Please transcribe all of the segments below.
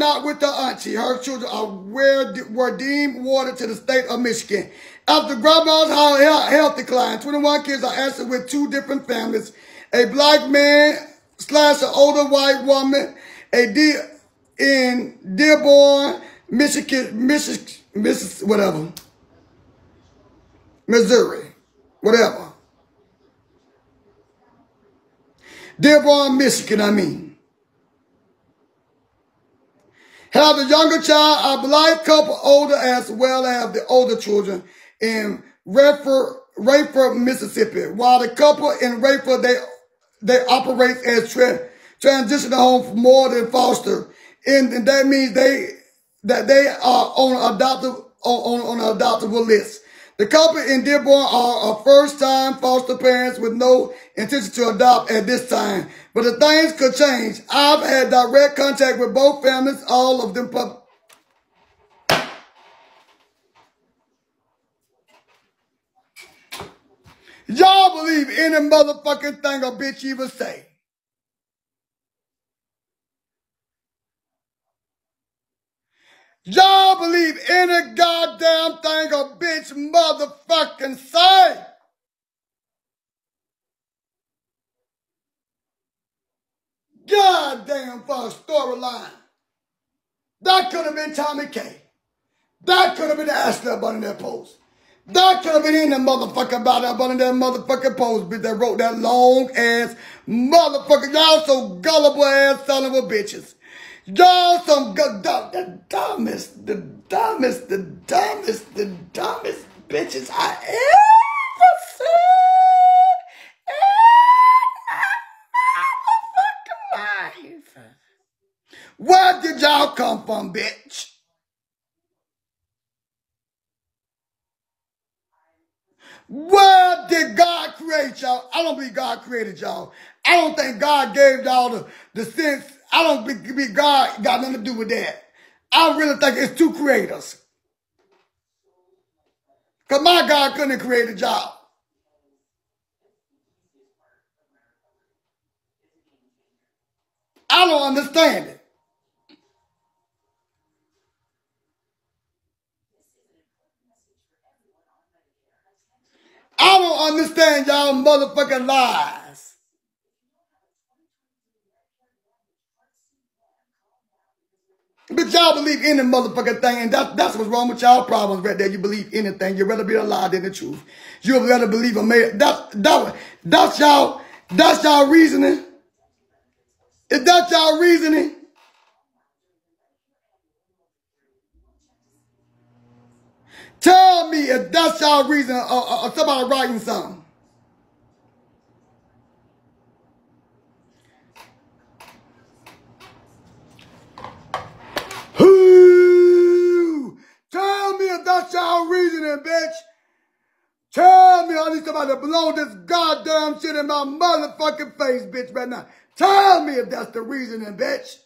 not with the auntie. Her children are where were deemed water to the state of Michigan. After grandma's health decline, 21 kids are answered with two different families. A black man slash an older white woman, a D in Dearborn, Michigan, Michigan, Michigan, whatever, Missouri, whatever. Dearborn, Michigan, I mean. Have the younger child, a black couple older as well as the older children in Rayford, Rayford, Mississippi. While the couple in Rayford, they they operate as tra transitional home more than foster. And, and that means they that they are on adoptive on, on, on adoptable list. The couple in Dearborn are a first-time foster parents with no intention to adopt at this time. But the things could change. I've had direct contact with both families, all of them Y'all believe any motherfucking thing a bitch even say. Y'all believe any goddamn thing a bitch motherfucking say. Goddamn for a storyline. That could have been Tommy K. That could have been Ashley up under that post. That could have been in that motherfucker about that under that motherfucking post bitch that wrote that long ass motherfucker. Y'all so gullible ass son of a bitches. Y'all some good, the dumbest, the dumbest, the dumbest, the dumbest bitches I ever seen in my motherfucking life. Where did y'all come from, bitch? Where did God create y'all? I don't believe God created y'all. I don't think God gave y'all the, the sense I don't think God got nothing to do with that. I really think it's two creators. Because my God couldn't create a job. I don't understand it. I don't understand y'all motherfucking lies. Y'all believe any motherfucking thing, and that, that's what's wrong with y'all problems right there. You believe anything. You'd rather be a lie than the truth. You'd rather believe a man. That, that, that's y'all, that's y'all reasoning. Is that y'all reasoning? Tell me if that's y'all reasoning or, or, or somebody writing something. Who? That's y'all reasoning, bitch. Tell me I need somebody to blow this goddamn shit in my motherfucking face, bitch, right now. Tell me if that's the reasoning, bitch.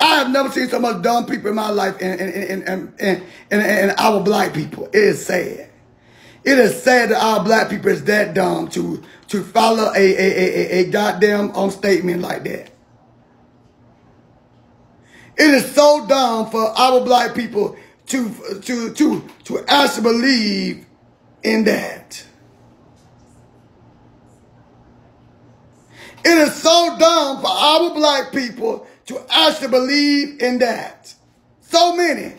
I have never seen so much dumb people in my life and, and, and, and, and, and, and our black people. It is sad. It is sad that our black people is that dumb to to follow a a, a, a goddamn um, statement like that. It is so dumb for our black people to to to to actually believe in that. It is so dumb for our black people to actually believe in that. So many.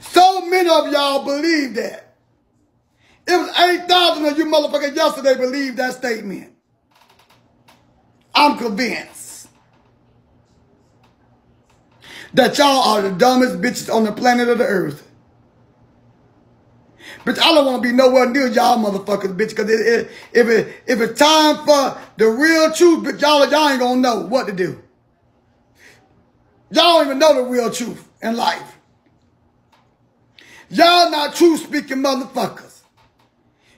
So many of y'all believe that. It was 8,000 of you motherfuckers yesterday believed that statement. I'm convinced that y'all are the dumbest bitches on the planet of the earth. Bitch, I don't want to be nowhere near y'all motherfuckers, bitch, because it, it, if, it, if it's time for the real truth, bitch, y'all, y'all ain't going to know what to do. Y'all don't even know the real truth in life. Y'all not true speaking motherfuckers.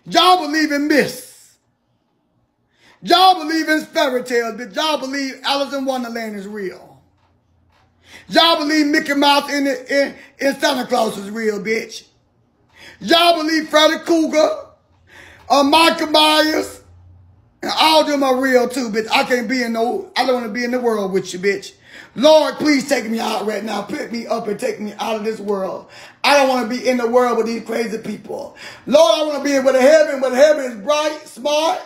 Y'all believe in myths. Y'all believe in fairy tales, but y'all believe Alice in Wonderland is real. Y'all believe Mickey Mouse in, in, in Santa Claus is real, bitch. Y'all believe Freddy Krueger, uh, Michael Myers, and all them are real too, bitch. I can't be in no, I don't want to be in the world with you, bitch. Lord, please take me out right now. Pick me up and take me out of this world. I don't want to be in the world with these crazy people. Lord, I want to be in with heaven, where heaven is bright, smart,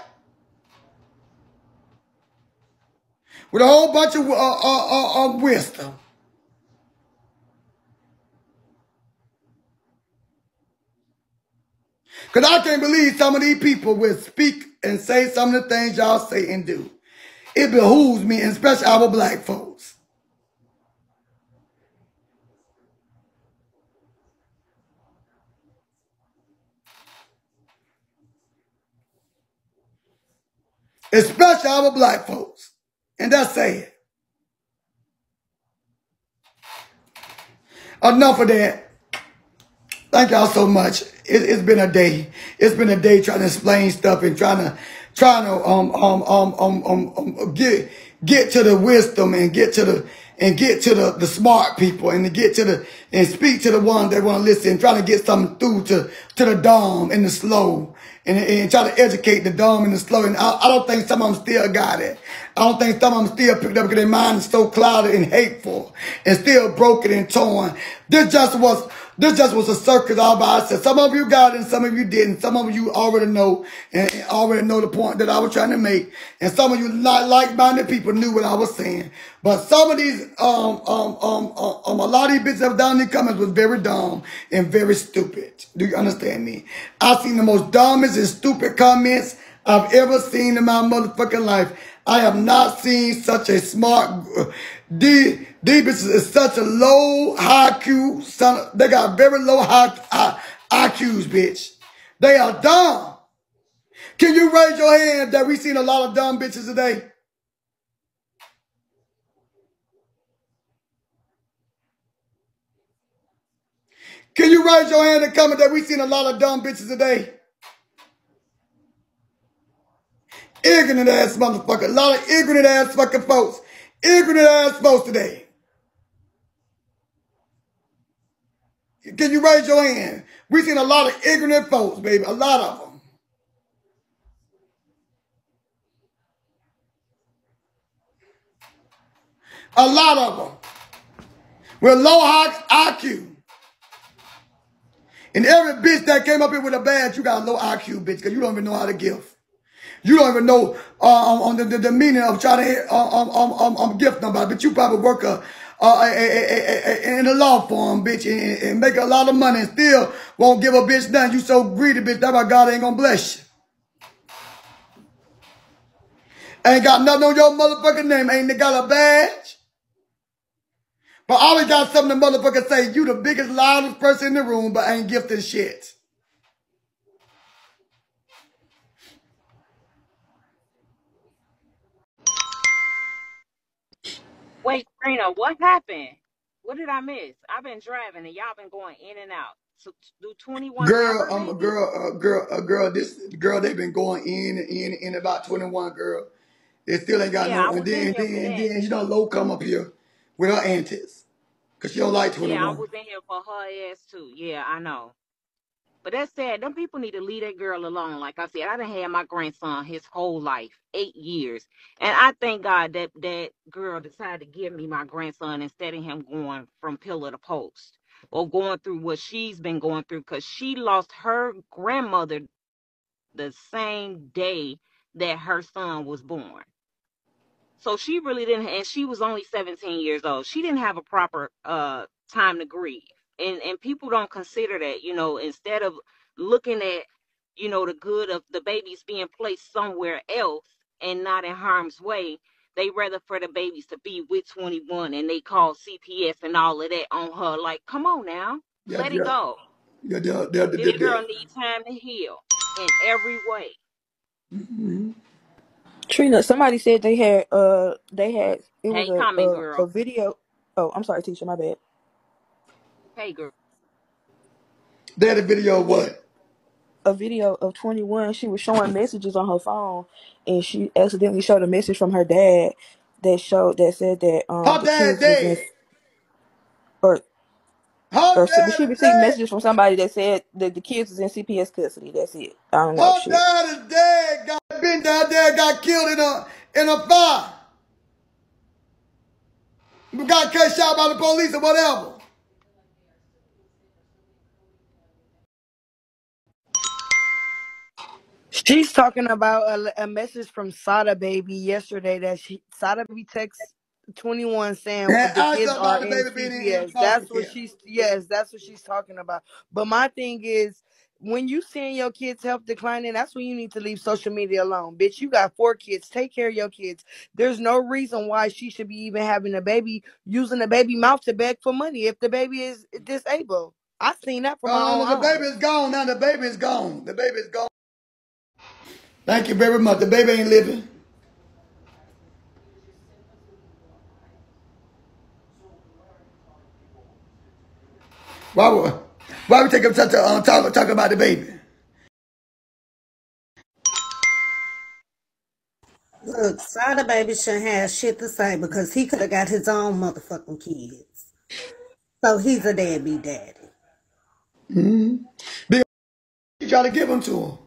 with a whole bunch of uh, uh, uh, uh, wisdom. Because I can't believe some of these people will speak and say some of the things y'all say and do. It behooves me, and especially our black folks. Especially our black folks. And that's sad. Enough of that. Thank y'all so much. It, has been a day. It's been a day trying to explain stuff and trying to trying to um um um um um, um get get to the wisdom and get to the and get to the, the smart people and to get to the and speak to the ones that want to listen, trying to get something through to to the dumb and the slow and, and try to educate the dumb and the slow. And I, I don't think some of them still got it. I don't think some of them still picked up because their mind is so clouded and hateful and still broken and torn. This just was this just was a circus all by itself. Some of you got it and some of you didn't. Some of you already know and already know the point that I was trying to make. And some of you not like-minded people knew what I was saying. But some of these, um, um, um, um, um a lot of these bitches in the comments was very dumb and very stupid. Do you understand me? I've seen the most dumbest and stupid comments I've ever seen in my motherfucking life. I have not seen such a smart, D bitches is such a low IQ. Son, they got very low high, high IQs, bitch. They are dumb. Can you raise your hand that we seen a lot of dumb bitches today? Can you raise your hand and comment that we seen a lot of dumb bitches today? Ignorant ass motherfucker. A lot of ignorant ass fucking folks. Ignorant ass folks today. Can you raise your hand? We seen a lot of ignorant folks, baby. A lot of them. A lot of them. With low IQ. And every bitch that came up here with a badge, you got a low IQ, bitch, because you don't even know how to give. You don't even know uh, on the, the, the, meaning of trying to uh, um, um, um, um, gift nobody, but you probably work a, uh, a, a, a, in a law firm, bitch, and, and, make a lot of money and still won't give a bitch nothing. You so greedy, bitch, that's why God ain't gonna bless you. Ain't got nothing on your motherfucking name. Ain't they got a badge. But always got something the motherfucker say, you the biggest, loudest person in the room, but ain't gifted shit. Wait, Trina, what happened? What did I miss? I've been driving and y'all been going in and out. So do 21 Girl, um, a girl, a girl, a girl, this girl, they've been going in and in in about 21, girl. They still ain't got Yeah, no, and then, then, then, you know, Low come up here with her antics. Cause she don't like Yeah, I was in here for her ass too. Yeah, I know. But that's sad. Them people need to leave that girl alone. Like I said, I done had my grandson his whole life, eight years. And I thank God that that girl decided to give me my grandson instead of him going from pillar to post or going through what she's been going through because she lost her grandmother the same day that her son was born. So she really didn't, and she was only 17 years old. She didn't have a proper uh, time to grieve and and people don't consider that you know instead of looking at you know the good of the babies being placed somewhere else and not in harm's way they rather for the babies to be with 21 and they call cps and all of that on her like come on now yeah, let yeah. it go yeah, yeah, yeah, this yeah, girl needs time to heal in every way mm-hmm. Trina, somebody said they had uh they had it was hey, a, a, a video. Oh, I'm sorry, teacher, my bad. Hey, girl. They had a video of what? A video of 21. She was showing messages on her phone, and she accidentally showed a message from her dad that showed that said that um Her the dad kids was in, or or she, she received messages from somebody that said that the kids was in CPS custody. That's it. I don't know. Her shit. dad is dead. Got been down there, got killed in a in a fire. Got cut shot by the police or whatever. She's talking about a, a message from Sada Baby yesterday that she Sada Baby texts 21 saying Yeah, the kids are in baby being in- in CPS. That's what she's yes, that's what she's talking about. But my thing is when you seeing your kids' health declining, that's when you need to leave social media alone. Bitch, you got four kids. Take care of your kids. There's no reason why she should be even having a baby, using a baby mouth to beg for money if the baby is disabled. I seen that from my Oh, own the baby is gone now. The baby is gone. The baby is gone. Thank you very much. The baby ain't living. Why would why we take him to uh, talk talk about the baby? Look, Sada Baby shouldn't have shit to say because he could have got his own motherfucking kids. So he's a deadbeat daddy. Mm-hmm. She tried to give them to him.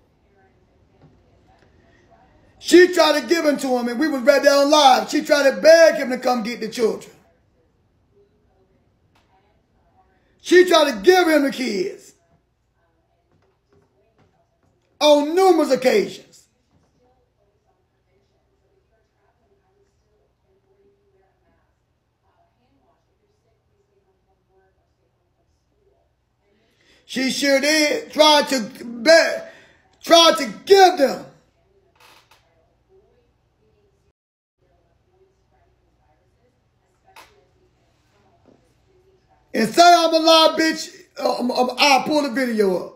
She tried to give them to him, and we was right there live. She tried to beg him to come get the children. She tried to give him the kids on numerous occasions. She sure did try to try to give them. And say I'm a lie, bitch, um, um, I'll pull the video up.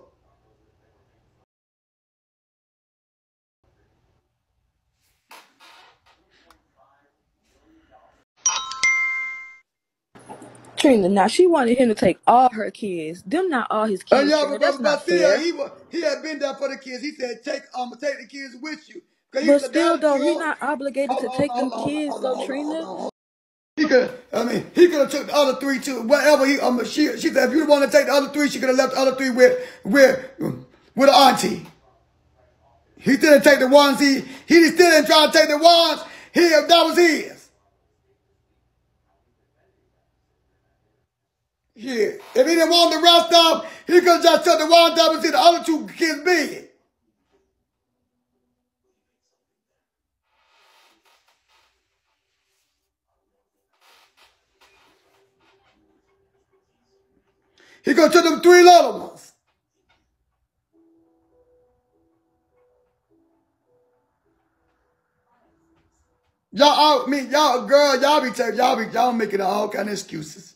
Trina, now she wanted him to take all her kids. Them not all his kids. yeah, Trina. but, That's not fair. he was he had been there for the kids. He said, "Take um, take the kids with you." Cause he But still, though, he not obligated to on, take them hold on, kids, hold on, though, hold on, Trina. hold on, hold on. He could, I mean, he could have took the other three too. Whatever he, um, she, she said, if you want to take the other three, she could have left the other three with, with, with an auntie. He didn't take the ones he, he still didn't try to take the ones. He, that was his. Yeah. If he didn't want the rest of he could have just took the ones that was in the other two kids' bed. He have took them three little ones. Y'all, mean, y'all, girl, y'all be taking, y'all be, y'all making all kind of excuses.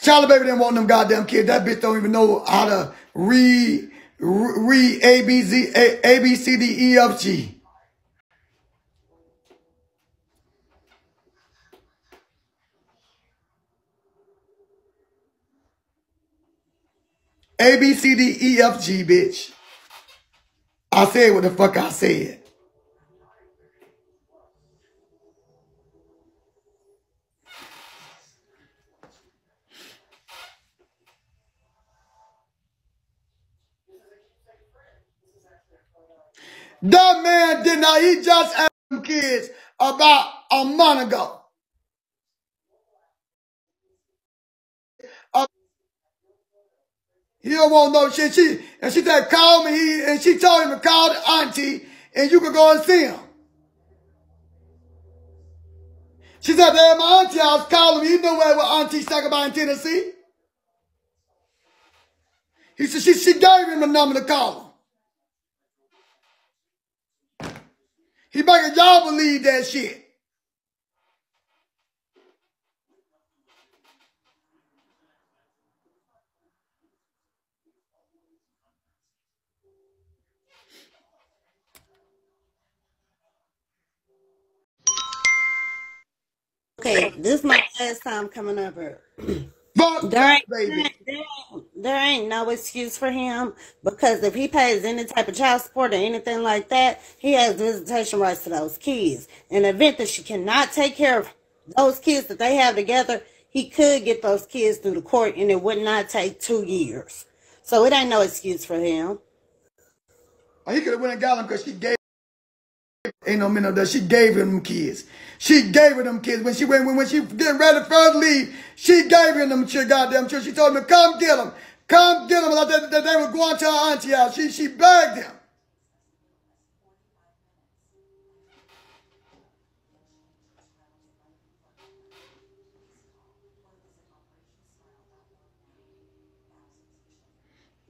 Charlie Baby didn't want them goddamn kids. That bitch don't even know how to read, read A, B, Z, A, A, B, C, D, E, F, G. A, B, C, D, E, F, G, bitch. I said what the fuck I said. That man did not, he just asked kids about a month ago. Uh, he don't want no shit. She, and she said, call me. He, and she told him to call the auntie and you could go and see him. She said, man, my auntie, I was calling me. You know where, where auntie talking about in Tennessee? He said, she, she gave him the number to call him. He making y'all believe that shit. Okay, this is my last time coming over. Fuck There ain't, baby. there, ain't, there ain't no excuse for him because if he pays any type of child support or anything like that, he has visitation rights to those kids. In the event that she cannot take care of those kids that they have together, he could get those kids through the court and it would not take two years. So it ain't no excuse for him. Oh, he could have went and got them because she gave ain't no minute that she gave him them kids. She gave her them kids. When she went when, when she getting ready for to leave, she gave him them goddamn children. She told him come get them. Come get them. Like that, that they were going to her auntie house. She she begged him.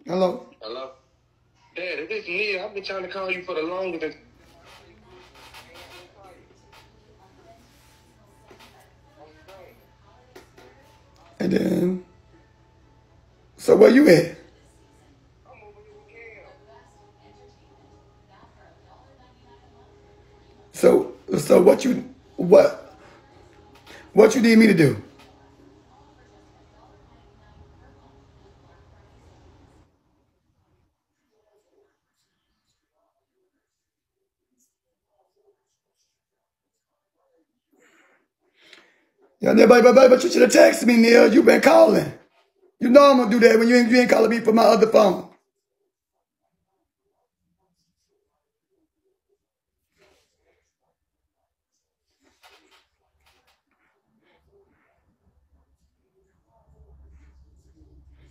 Hello. Hello. Dad, this is me. I've been trying to call you for the longest. And then, so where you at? So, so what you, what, what you need me to do? Yeah, but, but, but you should have texted me, Neil. You've been calling. You know I'm to do that when you ain't, you ain't calling me from my other phone.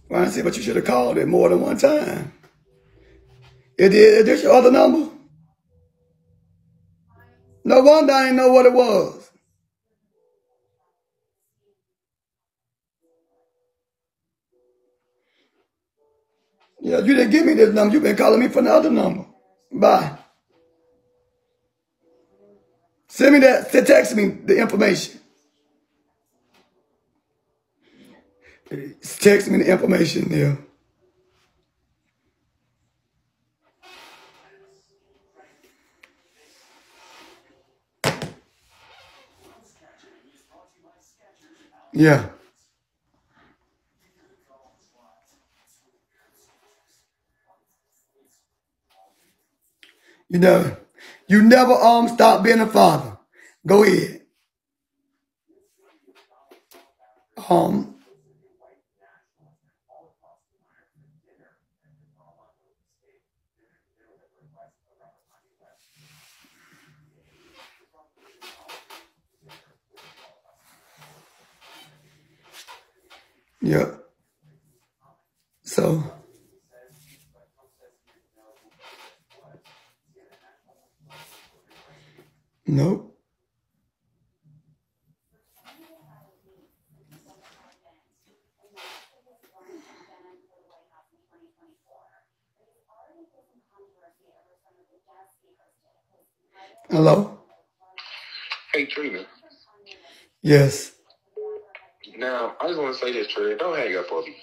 Well, I see, but you should have called it more than one time. Is, is this your other number? No wonder I didn't know what it was. Yeah, you didn't give me this number. You've been calling me for another number. Bye. Send me that. Text me the information. Text me the information there. Yeah. You know, you never um stop being a father. Go ahead. Um Yeah. So Nope. Hello? Hey, Trina. Yes. Now, I just want to say this, Trina. Don't hang up on me.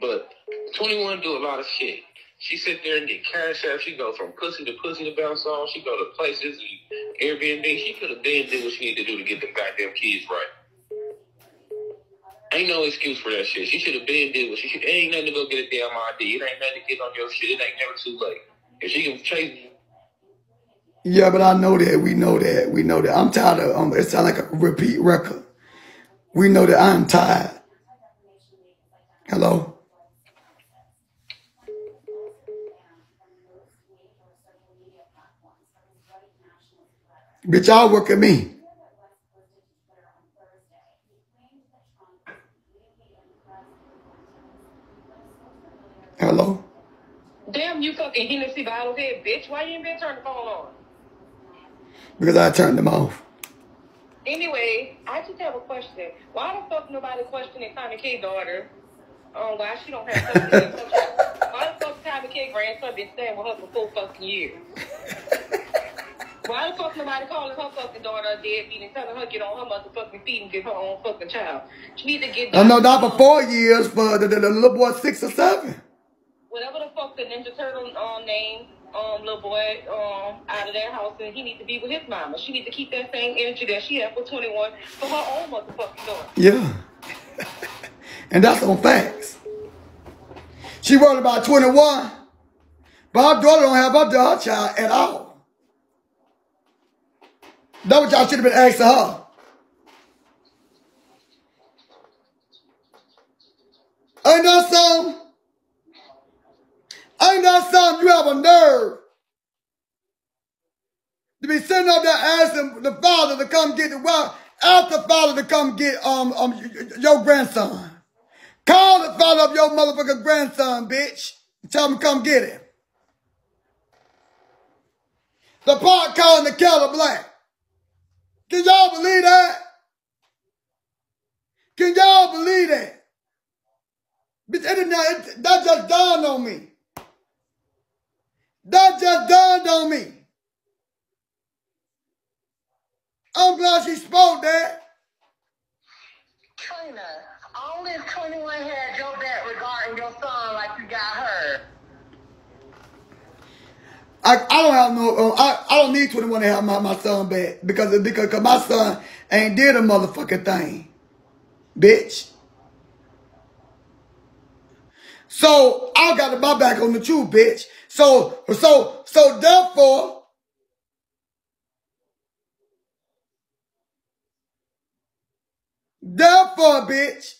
But 21 do a lot of shit. She sit there and get cash out. She go from pussy to pussy to bounce on. She go to places, Airbnb. She could have been did what she needed to do to get the goddamn kids right. Ain't no excuse for that shit. She should have been did what she should. Ain't nothing to go get a damn ID. It ain't nothing to get on your shit. It ain't never too late. If she can chase. Yeah, but I know that. We know that. We know that. I'm tired of. Um, it sounds like a repeat record. We know that I'm tired. Hello. Bitch, y'all work at me. Hello? Damn, you fucking Hennessy bottle head, bitch. Why you ain't been turning the phone on? Because I turned them off. Anyway, I just have a question. Why the fuck nobody questioning Tommy K's daughter? Um, why she don't have something? why the fuck Tommy K grandson been staying with her for four fucking years? Why the fuck nobody calling her fucking daughter a deadbeat and telling her get on her motherfucking feet and get her own fucking child? She needs to get. No, no, not for four years. For the, the, the little boy, six or seven. Whatever the fuck the Ninja Turtle um name, um little boy um out of their house, and he needs to be with his mama. She needs to keep that same energy that she had for 21 for her own motherfucking daughter. Yeah, and that's on facts. She worried about 21, but her daughter don't have her, her child at all. That what y'all should have been asking her. Ain't that something? Ain't that something? You have a nerve to be sitting up there asking the father to come get the well, ask the father to come get um um your grandson. Call the father of your motherfucking grandson, bitch. Tell him to come get him. The pot calling the kettle black. Can y'all believe that? Can y'all believe that? That just dawned on me. That just dawned on me. I'm glad she spoke that. Trina, only if 21 had your back regarding your son like you got her. I, I don't have no, uh, I, I don't need 21 to have my, my son back because, because, because my son ain't did a motherfucking thing. Bitch. So I got my back on the truth, bitch. So, so, so therefore, Therefore, bitch,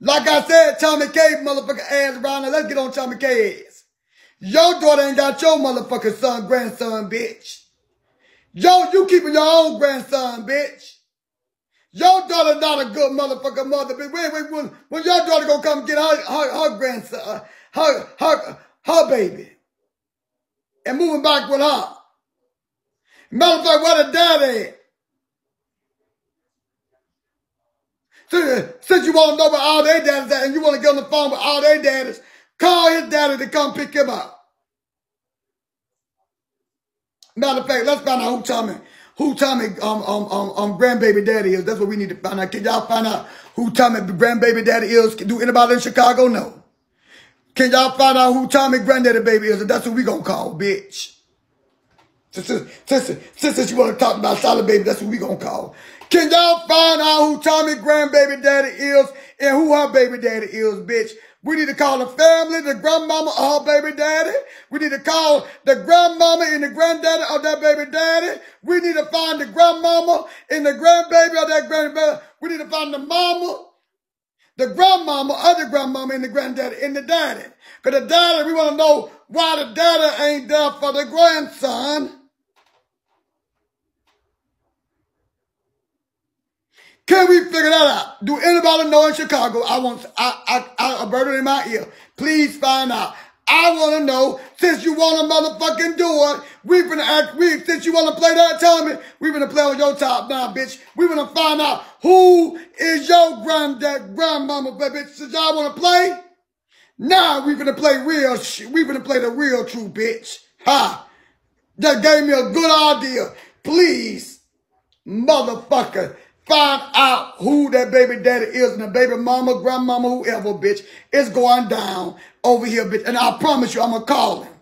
like I said, Tommy K motherfucker ass around. Let's get on Tommy K. Your daughter ain't got your motherfucking son, grandson, bitch. Yo, you keeping your own grandson, bitch. Your daughter not a good motherfucker mother, bitch. Wait, wait, when, when your daughter gonna come get her, her, her grandson, uh, her, her, her baby. And moving back with her. Matter of fact, where the dad at? Since you want to know about all their daddies at, and you want to get on the phone with all their daddies, call his daddy to come pick him up. Matter of fact, let's find out who Tommy, who Tommy um, um, um, um, grandbaby daddy is. That's what we need to find out. Can y'all find out who Tommy grandbaby daddy is? Do anybody in Chicago know? Can y'all find out who Tommy granddaddy baby is? That's what we gonna call, bitch. Since, since, since you want to talk about Sada Baby, that's what we gonna call. Can y'all find out who Tommy grandbaby daddy is and who her baby daddy is, bitch? We need to call the family, the grandmama of her baby daddy. We need to call the grandmama and the granddaddy of that baby daddy. We need to find the grandmama and the grandbaby of that grandbaby. We need to find the mama, the grandmama, other grandmama and the granddaddy and the daddy. Because the daddy, we want to know why the daddy ain't there for the grandson. Can we figure that out? Do anybody know in Chicago? I want I I I a bird in my ear. Please find out. I want to know since you want to motherfucking do it. We gonna act. We since you want to play that, Tommy. We gonna play on your top now, bitch. We gonna find out who is your granddad, grandmama, bitch. Since y'all want to play, now we gonna play real. shit. We gonna play the real true, bitch. Ha! That gave me a good idea. Please, motherfucker. Find out who that baby daddy is and the baby mama, grandmama, whoever, bitch. It's going down over here, bitch. And I promise you, I'm going to call him.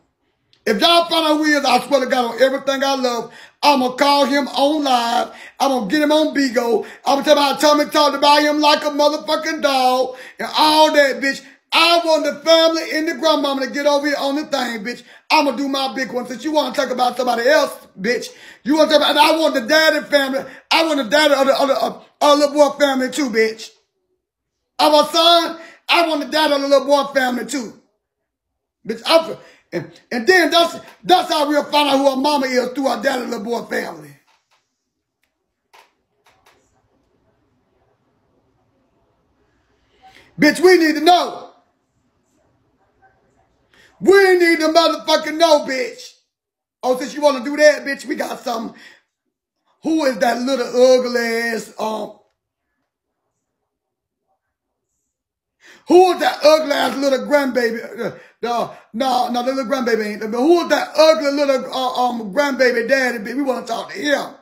If y'all find out who he is, I swear to God, on everything I love, I'm going to call him on live. I'm going to get him on Bigo. I'm going to tell him how Tommy talked about him like a motherfucking dog and all that, bitch. I want the family and the grandmama to get over here on the thing, bitch. I'm going to do my big one. Since you want to talk about somebody else, bitch, you want to talk about, I want the daddy family. I want the daddy of the, of of, of the little boy family too, bitch. Of a son, I want the daddy of the little boy family too. Bitch, I, and, and then that's, that's how we'll find out who our mama is through our daddy little boy family. Bitch, we need to know. We need to motherfucking know, bitch. Oh, since you want to do that, bitch, we got some. Who is that little ugly ass, um, Who is that ugly ass little grandbaby? Uh, no, no, no, the little grandbaby ain't. But who is that ugly little uh, um grandbaby daddy? We want to talk to him.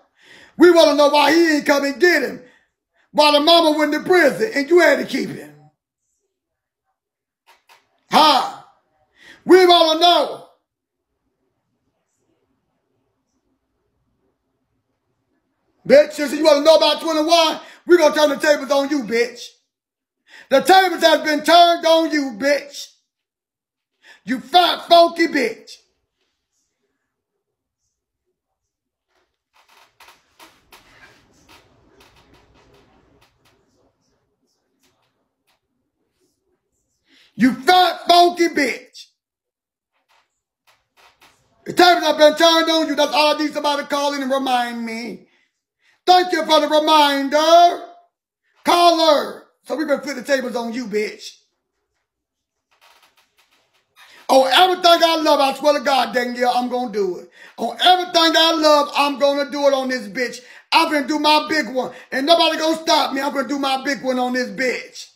We want to know why he ain't come and get him. Why the mama went to prison and you had to keep him. Huh? We want to know. Bitch, since you want to know about 21, we're going to turn the tables on you, bitch. The tables have been turned on you, bitch. You fat, funky bitch. You fat, funky bitch. The tables have been turned on you. That's all I need somebody to call in and remind me. Thank you for the reminder. Caller. So we've been flipping the tables on you, bitch. On everything I love, I swear to God, dang Danielle, I'm to do it. On everything I love, I'm to do it on this bitch. I'm to do my big one. And nobody to stop me. I'm to do my big one on this bitch.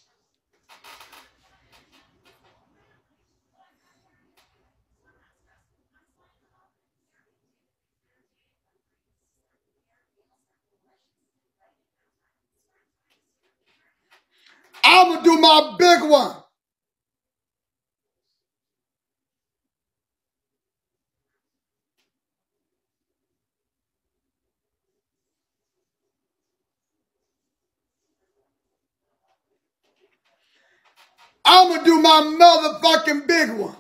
I'm going to do my big one. I'm going to do my motherfucking big one.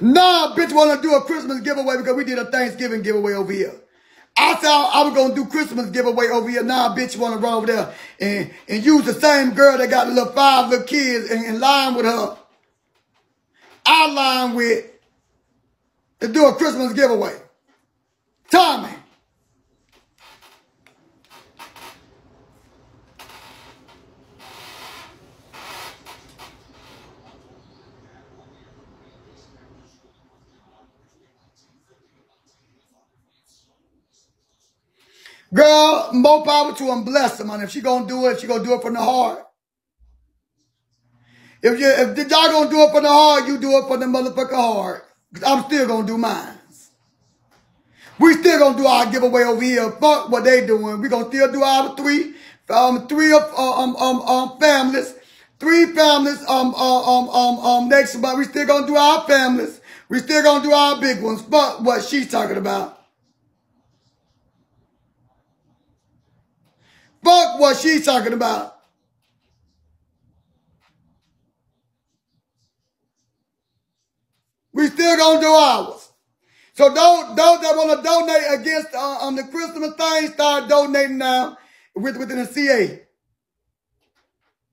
Nah, bitch want to do a Christmas giveaway because we did a Thanksgiving giveaway over here. I thought I was to do Christmas giveaway over here. Nah, bitch want to run over there and, and use the same girl that got the little five little kids in, in line with her. I line with to do a Christmas giveaway. Tommy. Girl, more power to him, bless him. And if she gonna do it, she gonna do it from the heart. If you if y'all gonna do it from the heart, you do it from the motherfucker heart. I'm still gonna do mine. We still gonna do our giveaway over here. Fuck what they doing. We gonna still do our three, um, three of uh, um um um families, three families um uh, um um um next, but we still gonna do our families. We still gonna do our big ones. Fuck what she's talking about. Fuck what she's talking about. We still gonna do ours. So don't those that want to donate against uh, the Christmas thing, start donating now with within the CA.